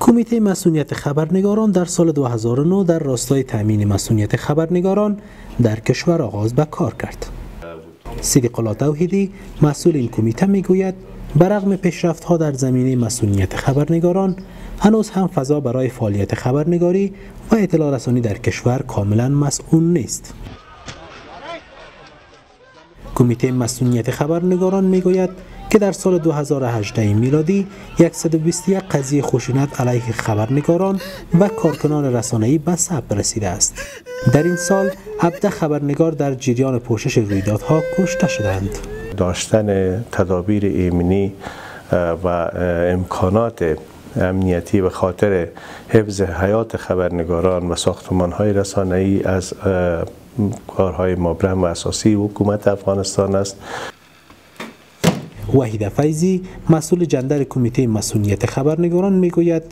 کمیته مسئولیت خبرنگاران در سال 2009 در راستای تامین مسئولیت خبرنگاران در کشور آغاز به کار کرد. صدیق الله توحیدی مسئول این کمیته می‌گوید برغم پیشرفت ها در زمینه مسئولیت خبرنگاران هنوز هم فضا برای فعالیت خبرنگاری و اطلاع رسانی در کشور کاملا مسئول نیست. کمیته مسئولیت خبرنگاران می‌گوید که در سال 2018 میلادی 121 قضیه خشونت علیه خبرنگاران و کارکنان رسانه‌ای به ثبت رسیده است. در این سال 17 خبرنگار در جریان پوشش رویدادها کشته شدند. داشتن تدابیر ایمنی و امکانات امنیتی به خاطر حفظ حیات خبرنگاران و ساختمان‌های رسانه‌ای از کارهای مبرم و اساسی حکومت افغانستان است وحید فیضی مسئول جندر کمیته مسئولیت خبرنگاران می‌گوید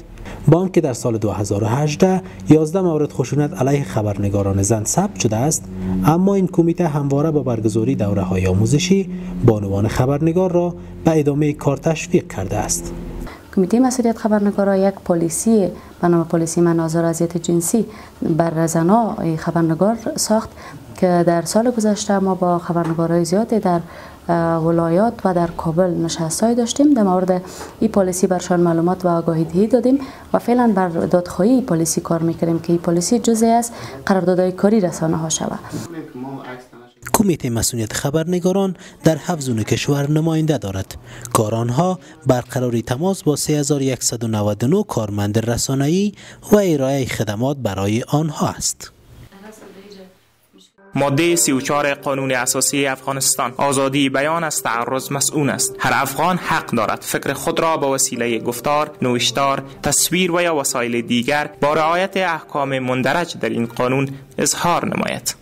با آنکه در سال 2018 11 مورد خشونت علیه خبرنگاران زن ثبت شده است اما این کمیته همواره با برگزاری دوره های آموزشی بانوان خبرنگار را به ادامه کار تشویق کرده است. کمیته مسئولیت خبرنگارا یک پلیسی به نام پلیسی مناظر اذیت جنسی بر زنا خبرنگار ساخت که در سال گذشته ما با خبرنگارای زیادی در ولایات و در کابل نشستای داشتیم. در مورد این پالیسی برشان معلومات و آگاهی دهی دادیم و فعلا بر دادخواهی پالیسی کار می‌کنیم که این پالیسی جزئی از قراردادهای کاری رسانه ها شود. کمیته مسئولیت خبرنگاران در حفظون کشور نماینده دارد. کارانها برقراری تماس با 3199 کارمند رسانه‌ای و ارائه خدمات برای آنها است. ماده 34 قانون اساسی افغانستان. آزادی بیان از تعرض مسئول است. هر افغان حق دارد فکر خود را به وسیله گفتار نوشتار تصویر و یا وسایل دیگر با رعایت احکام مندرج در این قانون اظهار نماید.